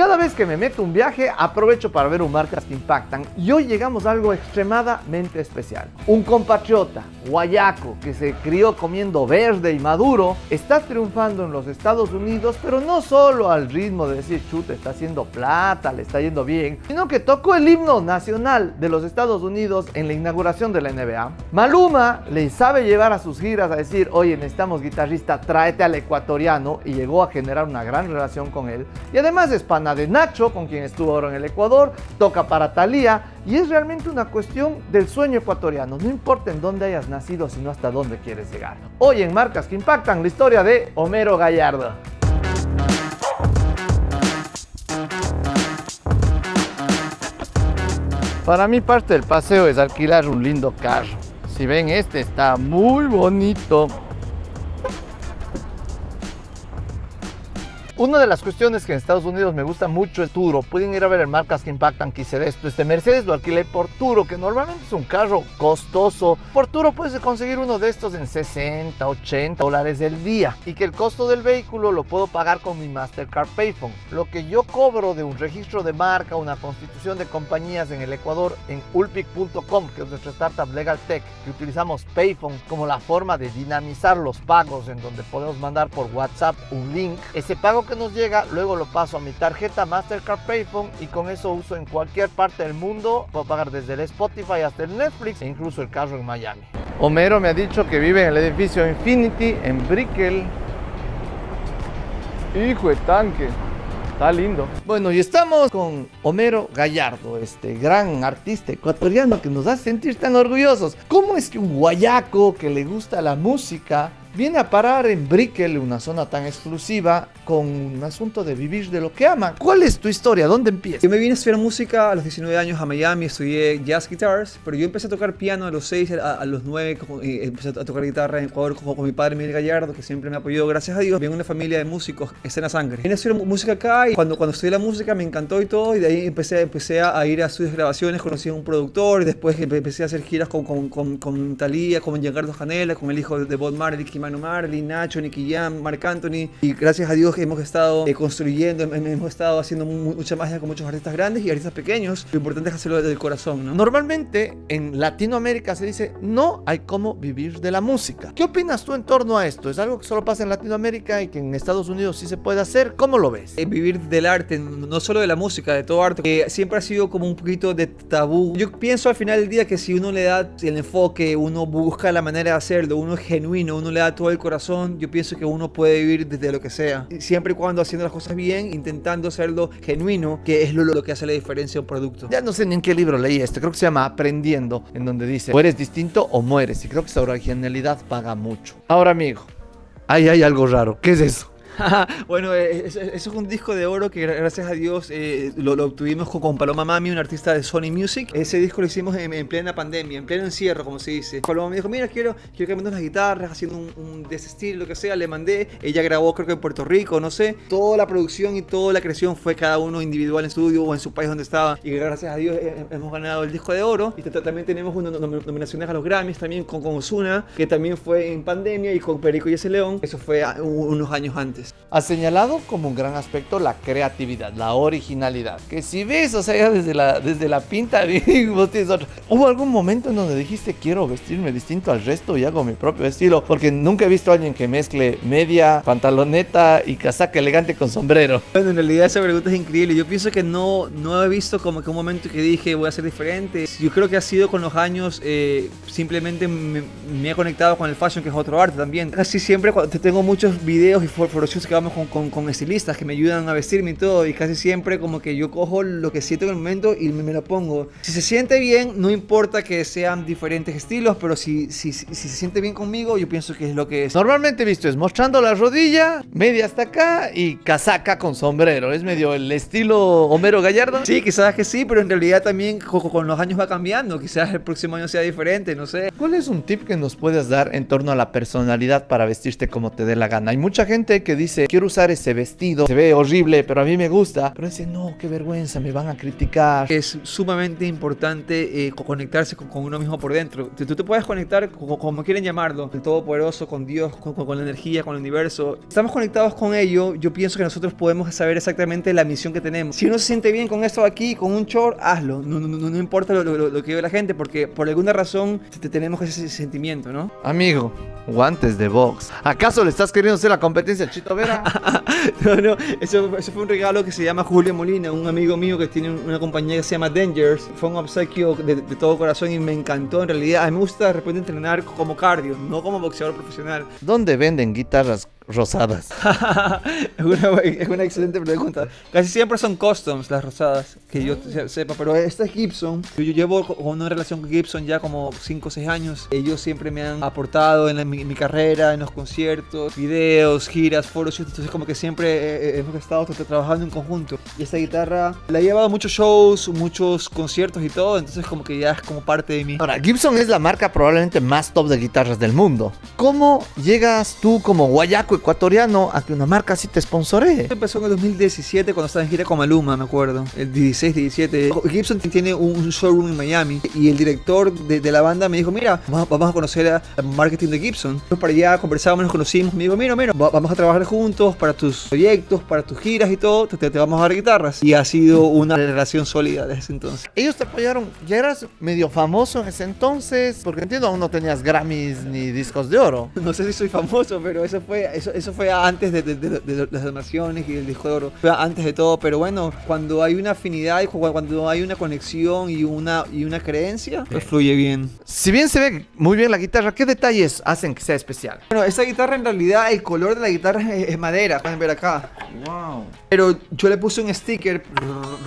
Cada vez que me meto un viaje, aprovecho para ver un marcas que impactan y hoy llegamos a algo extremadamente especial. Un compatriota, guayaco, que se crió comiendo verde y maduro, está triunfando en los Estados Unidos, pero no solo al ritmo de decir, chuta, está haciendo plata, le está yendo bien, sino que tocó el himno nacional de los Estados Unidos en la inauguración de la NBA. Maluma le sabe llevar a sus giras a decir, oye, necesitamos guitarrista, tráete al ecuatoriano, y llegó a generar una gran relación con él. Y además es de Nacho, con quien estuvo ahora en el Ecuador, toca para Thalía, y es realmente una cuestión del sueño ecuatoriano. No importa en dónde hayas nacido, sino hasta dónde quieres llegar. Hoy en Marcas que Impactan, la historia de Homero Gallardo. Para mí parte del paseo es alquilar un lindo carro. Si ven este está muy bonito. Una de las cuestiones que en Estados Unidos me gusta mucho es Turo. Pueden ir a ver en marcas que impactan, quise de esto. Este Mercedes lo alquilé por Turo, que normalmente es un carro costoso. Por Turo puedes conseguir uno de estos en 60, 80 dólares del día. Y que el costo del vehículo lo puedo pagar con mi Mastercard Payphone. Lo que yo cobro de un registro de marca, una constitución de compañías en el Ecuador, en ulpic.com, que es nuestra startup Legal Tech, que utilizamos Payphone como la forma de dinamizar los pagos, en donde podemos mandar por WhatsApp un link. Ese pago que nos llega, luego lo paso a mi tarjeta Mastercard Payphone y con eso uso en cualquier parte del mundo. Puedo pagar desde el Spotify hasta el Netflix e incluso el carro en Miami. Homero me ha dicho que vive en el edificio Infinity en Brickell. Hijo de tanque. Está lindo. Bueno, y estamos con Homero Gallardo, este gran artista ecuatoriano que nos hace sentir tan orgullosos. ¿Cómo es que un guayaco que le gusta la música viene a parar en Brickell, una zona tan exclusiva, con un asunto de vivir de lo que ama. ¿Cuál es tu historia? ¿Dónde empieza? Yo me vine a estudiar música a los 19 años a Miami, estudié jazz guitars, pero yo empecé a tocar piano a los 6, a, los 9, empecé a tocar guitarra en Ecuador con, mi padre Miguel Gallardo, que siempre me apoyó, gracias a Dios. Vengo una familia de músicos, escena sangre. Vine a estudiar música acá y cuando, cuando estudié la música me encantó y todo, y de ahí empecé, empecé a, ir a de grabaciones, conocí a un productor, y después empecé a hacer giras con, con, con, con Thalía, con Giancarlo Janela, con el hijo de Bob Marley, Kimano Marley, Nacho, Nicky Jam, Marc Anthony, y gracias a Dios hemos estado eh, construyendo, hemos estado haciendo mucha magia con muchos artistas grandes y artistas pequeños. Lo importante es hacerlo desde el corazón, ¿no? Normalmente en Latinoamérica se dice no hay cómo vivir de la música. ¿Qué opinas tú en torno a esto? ¿Es algo que solo pasa en Latinoamérica y que en Estados Unidos sí se puede hacer? ¿Cómo lo ves? Eh, vivir del arte, no solo de la música, de todo arte, que siempre ha sido como un poquito de tabú. Yo pienso al final del día que si uno le da el enfoque, uno busca la manera de hacerlo, uno es genuino, uno le da todo el corazón, yo pienso que uno puede vivir desde lo que sea. Siempre y cuando haciendo las cosas bien, intentando hacerlo genuino, que es lo, lo que hace la diferencia de un producto. Ya no sé ni en qué libro leí esto, creo que se llama Aprendiendo, en donde dice, o eres distinto o mueres. Y creo que esa originalidad paga mucho. Ahora, amigo, ahí hay algo raro. ¿Qué es eso? bueno, eh, eso es un disco de oro que gracias a Dios eh, lo, obtuvimos con, Paloma Mami, un artista de Sony Music. Ese disco lo hicimos en, plena pandemia, en pleno encierro, como se dice. Paloma me dijo, mira, quiero, quiero que las guitarras, haciendo un, estilo, lo que sea. Le mandé, ella grabó creo que en Puerto Rico, no sé. Toda la producción y toda la creación fue cada uno individual en estudio o en su país donde estaba. Y gracias a Dios eh, hemos ganado el disco de oro. Y también tenemos una nominaciones a los Grammys, también con, con Osuna, que también fue en pandemia, y con Perico y ese León. Eso fue unos años antes. Ha señalado como un gran aspecto la creatividad, la originalidad. Que si ves, o sea, ya desde la, desde la pinta, vos tienes otro. ¿Hubo algún momento en donde dijiste quiero vestirme distinto al resto y hago mi propio estilo? Porque nunca he visto a alguien que mezcle media, pantaloneta y casaca elegante con sombrero. Bueno, en realidad esa pregunta es increíble. Yo pienso que no, no he visto como que un momento que dije voy a ser diferente. Yo creo que ha sido con los años, eh, simplemente me, me, he conectado con el fashion, que es otro arte también. Casi siempre cuando tengo muchos videos y que vamos con, con, estilistas que me ayudan a vestirme y todo. Y casi siempre como que yo cojo lo que siento en el momento y me, lo pongo. Si se siente bien, no importa que sean diferentes estilos, pero si, si, si, se siente bien conmigo, yo pienso que es lo que es. Normalmente visto es mostrando la rodilla, media hasta acá y casaca con sombrero. Es medio el estilo Homero Gallardo. Sí, quizás que sí, pero en realidad también con los años va cambiando. Quizás el próximo año sea diferente, no sé. ¿Cuál es un tip que nos puedes dar en torno a la personalidad para vestirte como te dé la gana? Hay mucha gente que dice, quiero usar ese vestido, se ve horrible, pero a mí me gusta. Pero dice, no, qué vergüenza, me van a criticar. Es sumamente importante eh, conectarse con, con, uno mismo por dentro. Tú, tú te puedes conectar, como, como, quieren llamarlo, el Todopoderoso, con Dios, con, con, la energía, con el universo. Estamos conectados con ello. Yo pienso que nosotros podemos saber exactamente la misión que tenemos. Si uno se siente bien con esto aquí, con un short, hazlo. No, no, no, no importa lo, lo, lo, que ve la gente, porque por alguna razón te tenemos ese sentimiento, ¿no? Amigo, guantes de box. ¿Acaso le estás queriendo hacer la competencia Chito Vera? no, no, eso, eso, fue un regalo que se llama Julio Molina, un amigo mío que tiene una compañía que se llama Dangers. Fue un obsequio de, de, todo corazón y me encantó en realidad. A mí me gusta de repente entrenar como cardio, no como boxeador profesional. ¿Dónde venden guitarras rosadas? es, una, es, una, excelente pregunta. Casi siempre son customs las rosadas, que yo sepa, pero esta es Gibson. Yo, yo llevo una relación con Gibson ya como 5 o 6 años. Ellos siempre me han aportado en, la, mi, mi, carrera, en los conciertos, videos, giras, foros. Entonces como que siempre eh, hemos estado trabajando en conjunto. Y esta guitarra la he llevado a muchos shows, muchos conciertos y todo, entonces como que ya es como parte de mí. Ahora, Gibson es la marca probablemente más top de guitarras del mundo. ¿Cómo llegas tú como guayaco ecuatoriano a que una marca así te sponsoree? Empezó en el 2017 cuando estaba en gira con Maluma, me acuerdo. El 16, 17. Gibson tiene un showroom en Miami y el director de, de la banda me dijo, mira, vamos, a conocer a, a marketing de Gibson. Para allá conversábamos, nos conocimos. Me dijo, mira, mira, vamos a trabajar juntos para tus proyectos, para tus giras y todo. Te, te vamos a dar guitarras. Y ha sido una relación sólida desde ese entonces. Ellos te apoyaron. Ya eras medio famoso en ese entonces, porque entiendo aún no tenías Grammys ni discos de oro. No sé si soy famoso, pero eso fue, eso, eso fue antes de, de, de, de las donaciones y el disco de oro. Fue antes de todo, pero bueno, cuando hay una afinidad, cuando hay una conexión y una, y una creencia, pues fluye bien. Si bien se ve muy bien la guitarra, ¿qué detalles hacen que sea especial? Bueno, esta guitarra en realidad, el color de la guitarra es, es madera, pueden ver acá. Wow. Pero yo le puse un sticker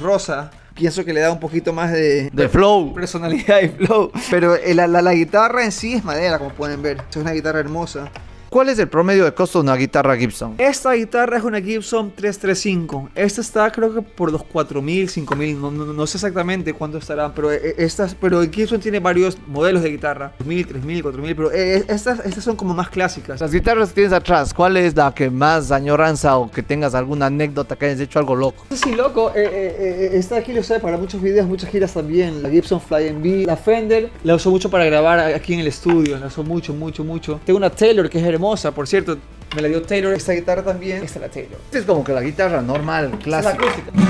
rosa pienso que le da un poquito más de, de flow, personalidad y flow. Pero la, la, la, guitarra en sí es madera, como pueden ver. Es una guitarra hermosa. ¿Cuál es el promedio de costo de una guitarra Gibson? Esta guitarra es una Gibson 335. Esta está creo que por los 4000, 5000, no, no, no, sé exactamente cuánto estará, pero estas pero Gibson tiene varios modelos de guitarra, 2000, 3000, 4000, pero estas estas son como más clásicas. Las guitarras que tienes atrás, ¿cuál es la que más añoranza o que tengas alguna anécdota que hayas hecho algo loco? Sí, loco, eh, eh, esta aquí lo usé para muchos videos, muchas giras también, la Gibson Fly NB, la Fender, la uso mucho para grabar aquí en el estudio, la uso mucho, mucho, mucho. Tengo una Taylor que es hermosa hermosa, por cierto. Me la dio Taylor esta guitarra también. Esta es la Taylor. Esta es como que la guitarra normal, clásica. Es la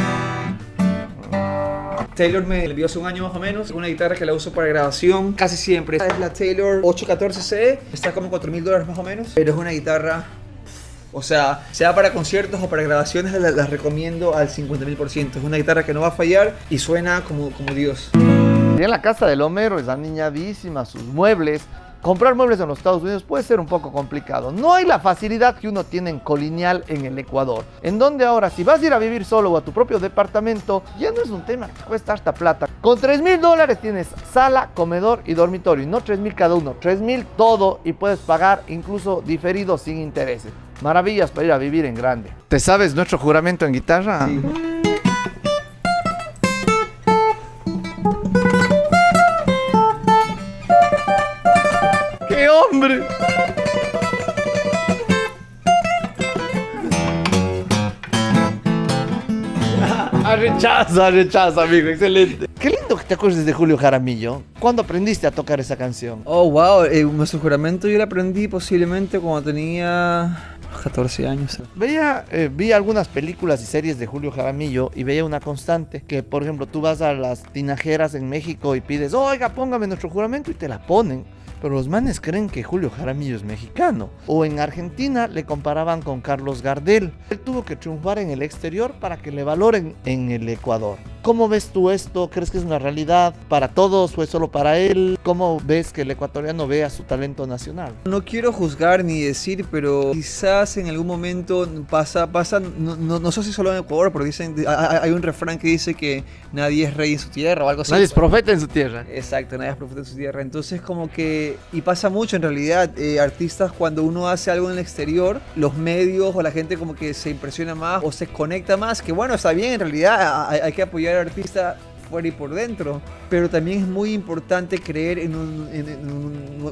Taylor me envió hace un año más o menos una guitarra que la uso para grabación casi siempre. Esta es la Taylor 814C, está como 4 mil dólares más o menos, pero es una guitarra o sea, sea para conciertos o para grabaciones, las la recomiendo al 50.000%. Es una guitarra que no va a fallar y suena como, como Dios. Y en la casa del Homero es aniñadísima, sus muebles. Comprar muebles en los Estados Unidos puede ser un poco complicado. No hay la facilidad que uno tiene en Colinial en el Ecuador. En donde ahora, si vas a ir a vivir solo o a tu propio departamento, ya no es un tema que te cuesta harta plata. Con 3 mil dólares tienes sala, comedor y dormitorio. Y no 3 mil cada uno, 3 mil todo y puedes pagar incluso diferido sin intereses. Maravillas para ir a vivir en grande. ¿Te sabes nuestro juramento en guitarra? Sí. Rechaza, rechaza, amigo, excelente. Qué lindo que te acuerdes de Julio Jaramillo. ¿Cuándo aprendiste a tocar esa canción? Oh, wow, eh, nuestro juramento yo lo aprendí posiblemente cuando tenía 14 años. Veía, eh, vi algunas películas y series de Julio Jaramillo y veía una constante que, por ejemplo, tú vas a las tinajeras en México y pides, oiga, póngame nuestro juramento y te la ponen. Pero los manes creen que Julio Jaramillo es mexicano. O en Argentina le comparaban con Carlos Gardel. Él tuvo que triunfar en el exterior para que le valoren en el Ecuador. ¿Cómo ves tú esto? ¿Crees que es una realidad para todos o es solo para él? ¿Cómo ves que el ecuatoriano vea su talento nacional? No quiero juzgar ni decir, pero quizás en algún momento pasa, pasa, no, no, no sé si solo en Ecuador, pero dicen, hay un refrán que dice que nadie es rey en su tierra o algo así. Nadie es profeta en su tierra. Exacto, nadie es profeta en su tierra. Entonces como que, y pasa mucho en realidad, eh, artistas cuando uno hace algo en el exterior, los medios o la gente como que se impresiona más o se conecta más, que bueno, está bien en realidad, hay, hay que apoyar artista fuera y por dentro. Pero también es muy importante creer en,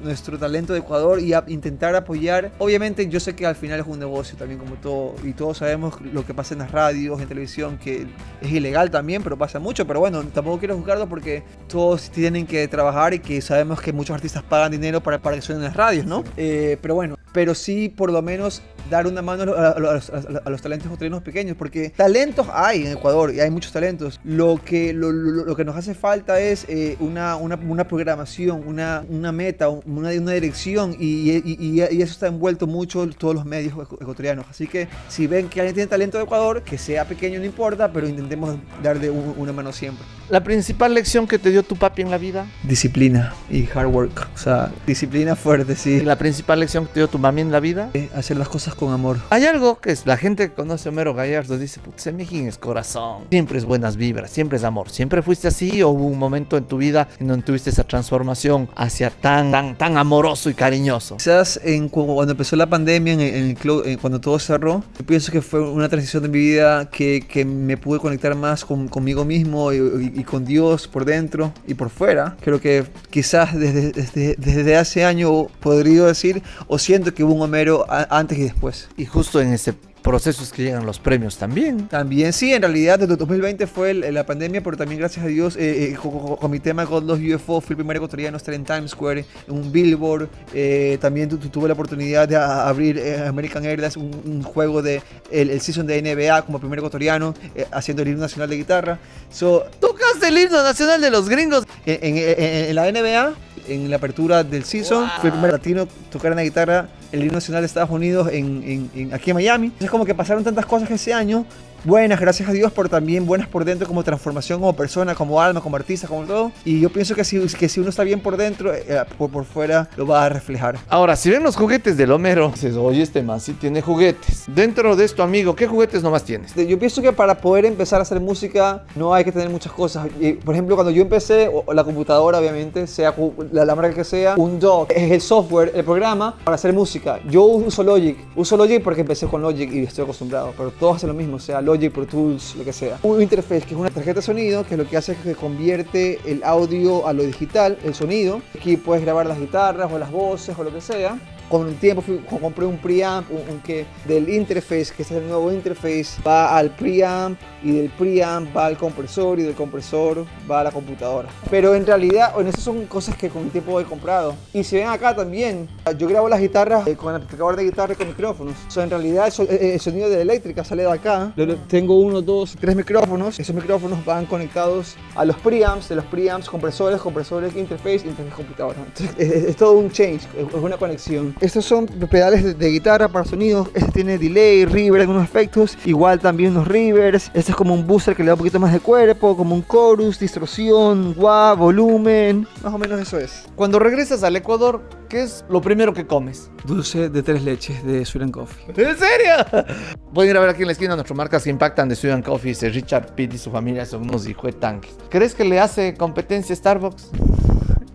nuestro talento de Ecuador y intentar apoyar. Obviamente yo sé que al final es un negocio también como todo y todos sabemos lo que pasa en las radios, en televisión, que es ilegal también, pero pasa mucho. Pero bueno, tampoco quiero juzgarlo porque todos tienen que trabajar y que sabemos que muchos artistas pagan dinero para, para que suenen en las radios, ¿no? Eh, pero bueno, pero sí por lo menos dar una mano a, los talentos ecuatorianos pequeños, porque talentos hay en Ecuador y hay muchos talentos. Lo que, lo, lo, que nos hace falta es eh, una, una, una, programación, una, una meta, una, una dirección y, y, y, eso está envuelto mucho en todos los medios ecuatorianos. Así que si ven que alguien tiene talento de Ecuador, que sea pequeño no importa, pero intentemos darle una mano siempre. ¿La principal lección que te dio tu papi en la vida? Disciplina y hard work. O sea, disciplina fuerte, sí. ¿Y la principal lección que te dio tu mami en la vida? Eh, hacer las cosas con amor. Hay algo que es, la gente que conoce a Homero Gallardo dice, putz, México es corazón, siempre es buenas vibras, siempre es amor. ¿Siempre fuiste así o hubo un momento en tu vida en donde tuviste esa transformación hacia tan, tan, tan amoroso y cariñoso? Quizás en, cuando empezó la pandemia, en, en, cuando todo cerró, yo pienso que fue una transición de mi vida que, que me pude conectar más con, conmigo mismo y, con Dios por dentro y por fuera. Creo que quizás desde, desde, desde hace año podría decir o siento que hubo un Homero antes y después. Y justo en ese procesos que llegan los premios también. También sí, en realidad desde 2020 fue la pandemia, pero también gracias a Dios eh, eh, con, mi tema God Loves UFO fui el primer ecuatoriano a estar en Times Square, en un billboard. Eh, también tuve la oportunidad de abrir American Airlines, un, juego de el, season de NBA como primer ecuatoriano, haciendo el himno nacional de guitarra. So, ¿Tocaste el himno nacional de los gringos? En, la NBA, en la apertura del season, fui el primer latino a tocar en la guitarra el himno nacional de Estados Unidos en, en, aquí en Miami. Es como que pasaron tantas cosas ese año buenas, gracias a Dios, pero también buenas por dentro como transformación, como persona, como alma, como artista, como todo. Y yo pienso que si, que si uno está bien por dentro, eh, por, por, fuera lo va a reflejar. Ahora, si ven los juguetes del Homero, dices, oye, este man sí tiene juguetes. Dentro de esto, amigo, ¿qué juguetes nomás tienes? Yo pienso que para poder empezar a hacer música no hay que tener muchas cosas. por ejemplo, cuando yo empecé, la computadora, obviamente, sea la, la marca que sea, un DOC es el software, el programa para hacer música. Yo uso Logic. Uso Logic porque empecé con Logic y estoy acostumbrado, pero todos hacen lo mismo, sea Logic, Pro Tools, lo que sea. Un interface que es una tarjeta de sonido que lo que hace es que convierte el audio a lo digital, el sonido. Aquí puedes grabar las guitarras o las voces o lo que sea con el tiempo fui, compré un preamp, un, que del interface, que es el nuevo interface, va al preamp y del preamp va al compresor y del compresor va a la computadora. Pero en realidad, en eso son cosas que con el tiempo he comprado. Y si ven acá también, yo grabo las guitarras eh, con el amplificador de guitarra y con micrófonos. O sea, en realidad el, sonido de la eléctrica sale de acá. Tengo uno, dos, tres micrófonos. Esos micrófonos van conectados a los preamps, de los preamps, compresores, compresores, interface, interface computadora. es, todo un change, es una conexión. Estos son pedales de, guitarra para sonidos. Este tiene delay, reverb, algunos efectos. Igual también unos reverbs. Este es como un booster que le da un poquito más de cuerpo, como un chorus, distorsión, wah, volumen. Más o menos eso es. Cuando regresas al Ecuador, ¿qué es lo primero que comes? Dulce de tres leches de Sweet Coffee. ¿En serio? Pueden ir a ver aquí en la esquina nuestras marcas que impactan de Sweet Coffee. Richard Pitt y su familia son unos hijos de tanques. ¿Crees que le hace competencia a Starbucks?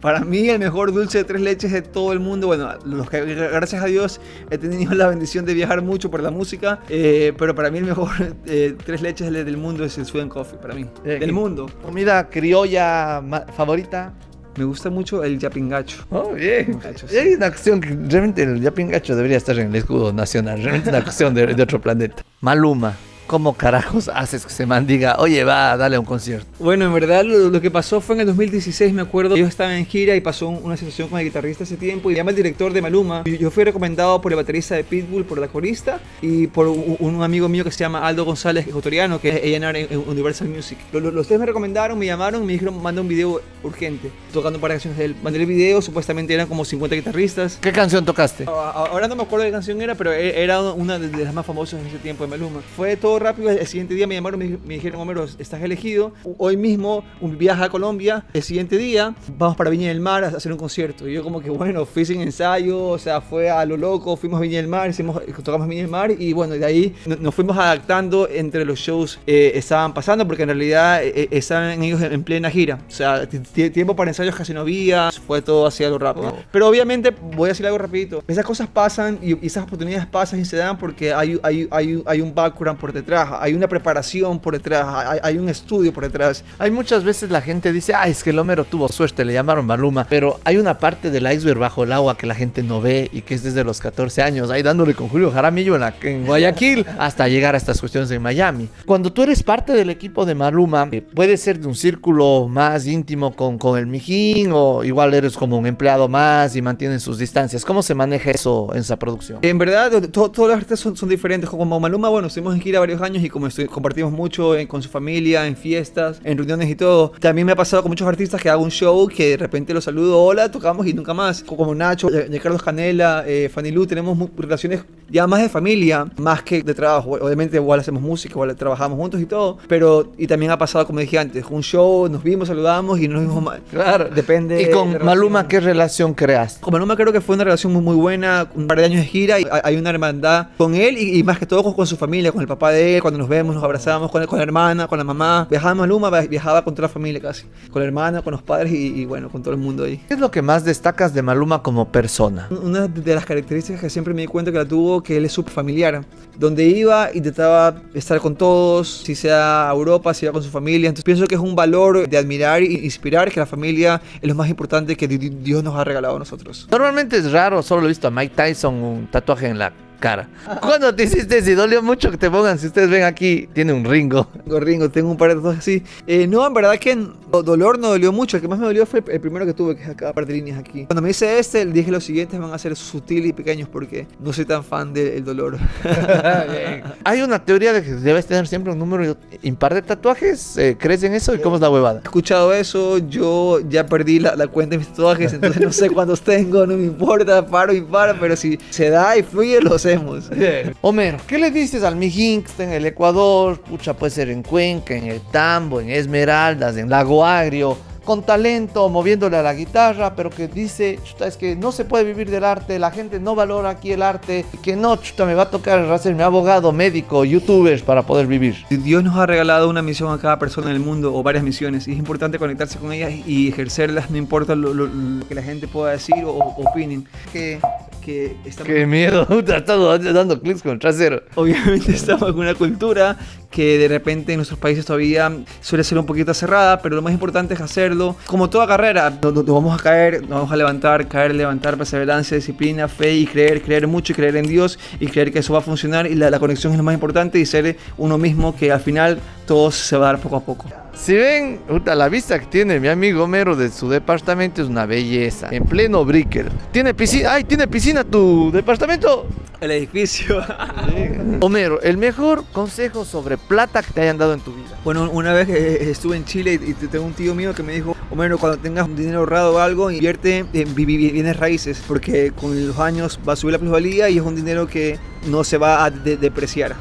Para mí el mejor dulce de tres leches de todo el mundo, bueno, los que gracias a Dios he tenido la bendición de viajar mucho por la música, eh, pero para mí el mejor eh, tres leches del mundo es el Sweden Coffee, para mí, eh, del mundo. ¿Comida criolla favorita? Me gusta mucho el yapingacho. Oh, bien. Hay una acción que realmente el yapingacho debería estar en el escudo nacional. Realmente una acción de, de otro planeta. Maluma. ¿Cómo carajos haces que se mandiga, oye, va, dale un concierto? Bueno, en verdad lo, que pasó fue en el 2016, me acuerdo. Yo estaba en gira y pasó una situación con el guitarrista ese tiempo y llama el director de Maluma. Yo fui recomendado por el baterista de Pitbull, por la corista y por un, amigo mío que se llama Aldo González, ecuatoriano, que es A&R en Universal Music. Los, tres me recomendaron, me llamaron y me dijeron, manda un video urgente, tocando para canciones de él. Mandé el video, supuestamente eran como 50 guitarristas. ¿Qué canción tocaste? Ahora no me acuerdo qué canción era, pero e, era una de las más famosas en ese tiempo de Maluma. Fue todo rápido. El siguiente día me llamaron, me, me dijeron, Homero, estás elegido. Hoy mismo un viaje a Colombia. El siguiente día vamos para Viña del Mar a hacer un concierto. Y yo como que, bueno, fui sin ensayo, o sea, fue a lo loco. Fuimos a Viña del Mar, hicimos, tocamos Viña del Mar y bueno, de ahí nos fuimos adaptando entre los shows eh, estaban pasando porque en realidad eh, eh, estaban ellos en plena gira. O sea, tiempo para ensayos casi no había. fue todo así algo rápido. Pero obviamente, voy a decir algo rapidito, esas cosas pasan y esas oportunidades pasan y se dan porque hay, hay, hay, hay un background por detrás, hay una preparación por detrás, hay, hay un estudio por detrás. Hay muchas veces la gente dice, ah, es que el Homero tuvo suerte, le llamaron Maluma, pero hay una parte del iceberg bajo el agua que la gente no ve y que es desde los 14 años, ahí dándole con Julio Jaramillo en, la- en Guayaquil hasta llegar a estas cuestiones en Miami. Cuando tú eres parte del equipo de Maluma, eh, puede ser de un círculo más íntimo con, con el Mijín o igual eres como un empleado más y mantienen sus distancias. ¿Cómo se maneja eso en esa producción? En verdad, to- todos los artistas son, son diferentes. Como Maluma, bueno, estuvimos en gira varios años y como estu- compartimos mucho en- con su familia, en fiestas, en reuniones y todo. También me ha pasado con muchos artistas que hago un show que de repente los saludo, hola, tocamos y nunca más. Como Nacho, eh, de Carlos Canela, eh, Fanny Lu, tenemos mu- relaciones ya más de familia, más que de trabajo. Obviamente igual hacemos música, igual trabajamos juntos y todo. Pero, y también ha pasado, como dije antes, un show, nos vimos, saludamos y no nos vimos más. Claro. Depende. ¿Y de con la Maluma qué relación creaste? Con Maluma creo que fue una relación muy, muy buena, un par de años de gira, y hay una hermandad con él y, y más que todo con, con su familia, con el papá de él, cuando nos vemos, nos abrazamos con, con la hermana, con la mamá. Viajaba Maluma, viajaba con toda la familia casi, con la hermana, con los padres y, y bueno, con todo el mundo ahí. ¿Qué es lo que más destacas de Maluma como persona? Una de las características que siempre me di cuenta que la tuvo, que él es súper familiar. Donde iba, intentaba estar con todos, si sea a Europa, si iba con su familia. Entonces pienso que es un valor de admirar e inspirar, que la familia es lo más importante que di- di- Dios nos ha regalado a nosotros. Normalmente es raro, solo he visto a Mike Tyson un tatuaje en la cara. ¿Cuándo te hiciste si dolió mucho que te pongan? Si ustedes ven aquí, tiene un ringo. Tengo Ringo, tengo un par de tatuajes así. Eh, no, en verdad que dolor no dolió mucho. El que más me dolió fue el primero que tuve, que es acá, par de líneas aquí. Cuando me hice este, dije los siguientes van a ser sutiles y pequeños porque no soy tan fan del dolor. Hay una teoría de que debes tener siempre un número impar de tatuajes. Eh, ¿Crees en eso y cómo es la huevada? He escuchado eso, yo ya perdí la, la cuenta de mis tatuajes, entonces no sé cuántos tengo, no me importa, paro y paro, pero si se da y fluye, lo hacemos. Homero, ¿qué le dices al mijín que está en el Ecuador? Pucha, puede ser en Cuenca, en el Tambo, en Esmeraldas, en Lago Agrio, con talento, moviéndole a la guitarra, pero que dice, chuta, es que no se puede vivir del arte, la gente no valora aquí el arte, y que no, chuta, me va a tocar hacerme abogado, médico, youtuber para poder vivir. Dios nos ha regalado una misión a cada persona en el mundo o varias misiones y es importante conectarse con ellas y ejercerlas, no importa lo, lo- lo que la gente pueda decir o, o opinen. Que, que Qué miedo, estamos dando clics con el trasero. obviamente estamos en una cultura que de repente en nuestros países todavía suele ser un poquito cerrada, pero lo más importante es hacerlo. Como toda carrera, no, no- no vamos a caer, nos vamos a levantar, caer, levantar, perseverancia, disciplina, fe y creer, creer mucho y creer en Dios y creer que eso va a funcionar y la, la conexión es lo más importante y ser uno mismo que al final todo se va a dar poco a poco. Si ven, la vista que tiene mi amigo Homero de su departamento es una belleza. En pleno Brickell. ¿Tiene piscina? ¡Ay, tiene piscina tu departamento! El edificio. Homero, el mejor consejo sobre plata que te hayan dado en tu vida. Bueno, una vez que estuve en Chile y tengo un tío mío que me dijo, Homero, cuando tengas un dinero ahorrado o algo, invierte en bi- bi- bienes raíces, porque con los años va a subir la plusvalía y es un dinero que no se va a de- depreciar.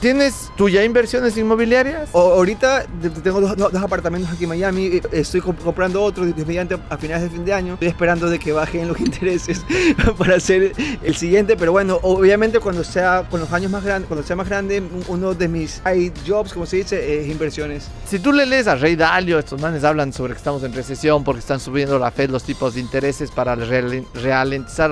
¿Tienes tú ya inversiones inmobiliarias? O- ahorita tengo dos, dos- dos apartamentos aquí en Miami, eh, estoy comp- comprando otro mediante a finales de fin de año. Estoy esperando de que bajen los intereses para hacer el siguiente, pero bueno, obviamente cuando sea con los años más grandes, cuando sea más grande, un- uno de mis side jobs, como se dice, es inversiones. Si tú le lees a Rey Dalio, estos manes hablan sobre que estamos en recesión porque están subiendo la Fed los tipos de intereses para real-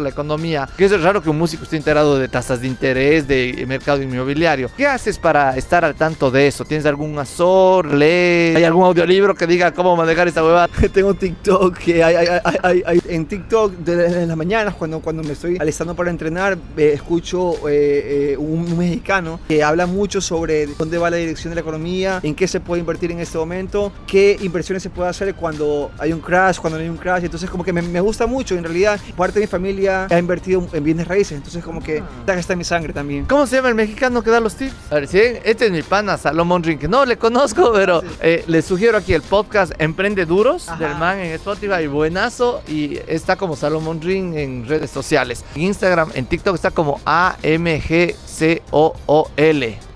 la economía. Que es raro que un músico esté enterado de tasas de interés, de mercado inmobiliario. ¿Qué haces para estar al tanto de eso? ¿Tienes algún asor? ¿Lees? ¿Hay algún audiolibro que diga cómo manejar esta huevada? Tengo TikTok, que hay, hay- hay- hay- en TikTok de, de las mañanas cuando, cuando me estoy alistando para entrenar, eh, escucho eh, eh, un mexicano que habla mucho sobre dónde va la dirección de la economía, en qué se puede invertir en este momento, qué inversiones se puede hacer cuando hay un crash, cuando no hay un crash. Entonces como que me, me gusta mucho, en realidad parte de mi familia ha invertido en bienes raíces, entonces como que está en mi sangre también. ¿Cómo se llama el mexicano que da los tips? A ver, si ven, este es mi pana Salomón Ring, que no le conozco, pero eh, les sugiero aquí el podcast Emprende Duros Ajá. del man en Spotify, buenazo, y está como Salomón Ring en redes sociales. En Instagram, en TikTok está como AMGCOOL.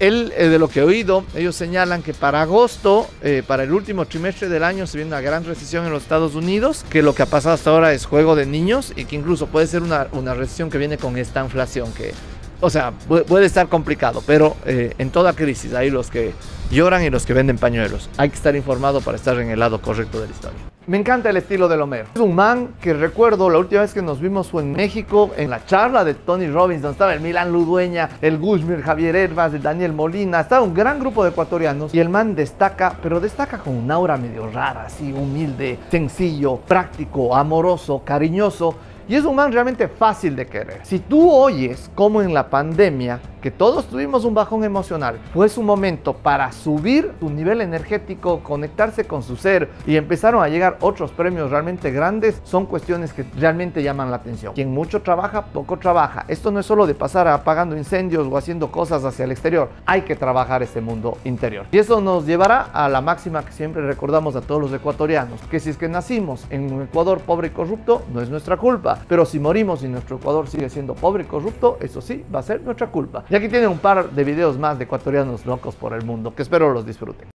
Él, eh, de lo que he oído, ellos señalan que para agosto, eh, para el último trimestre del año, se viene una gran recesión en los Estados Unidos, que lo que ha pasado hasta ahora es juego de niños y que incluso puede ser una, una recesión que viene con esta inflación que o sea, pu- puede estar complicado, pero eh, en toda crisis hay los que lloran y los que venden pañuelos. Hay que estar informado para estar en el lado correcto de la historia. Me encanta el estilo de Homero. Es un man que recuerdo la última vez que nos vimos fue en México, en la charla de Tony Robbins, donde estaba el Milan Ludueña, el Gushmir, Javier Herbas, el Daniel Molina. Estaba un gran grupo de ecuatorianos y el man destaca, pero destaca con un aura medio rara, así humilde, sencillo, práctico, amoroso, cariñoso. Y es un man realmente fácil de querer. Si tú oyes como en la pandemia que todos tuvimos un bajón emocional, fue su momento para subir su nivel energético, conectarse con su ser y empezaron a llegar otros premios realmente grandes, son cuestiones que realmente llaman la atención. Quien mucho trabaja, poco trabaja. Esto no es solo de pasar apagando incendios o haciendo cosas hacia el exterior, hay que trabajar ese mundo interior. Y eso nos llevará a la máxima que siempre recordamos a todos los ecuatorianos, que si es que nacimos en un Ecuador pobre y corrupto, no es nuestra culpa, pero si morimos y nuestro Ecuador sigue siendo pobre y corrupto, eso sí, va a ser nuestra culpa. Y aquí tienen un par de videos más de ecuatorianos locos por el mundo, que espero los disfruten.